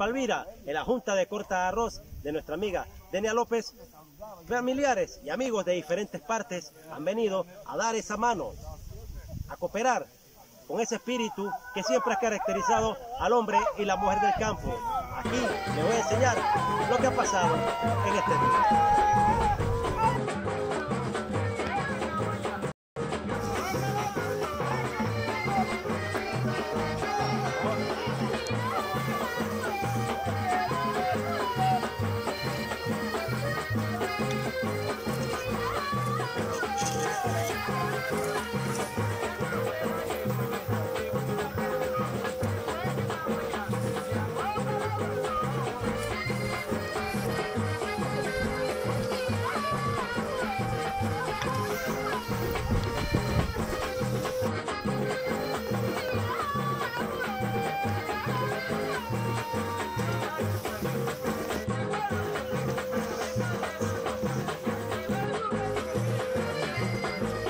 Palmira, en la Junta de Corta Arroz de nuestra amiga Denia López, familiares y amigos de diferentes partes han venido a dar esa mano, a cooperar con ese espíritu que siempre ha caracterizado al hombre y la mujer del campo. Aquí les voy a enseñar lo que ha pasado en este día.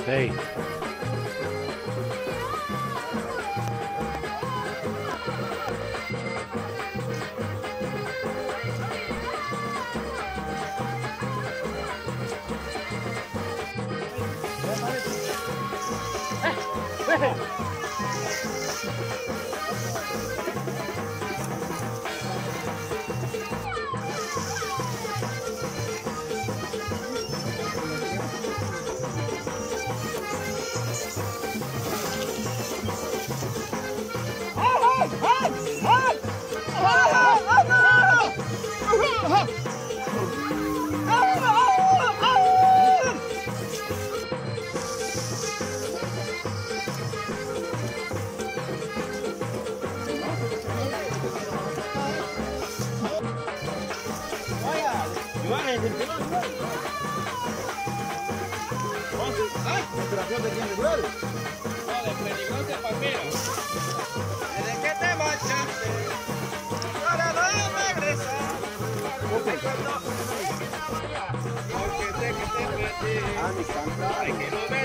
Hey. Hey! Ay, ¿te la de aquí en el rural? No, de Peligón de Palmero. Porque te que te conocí,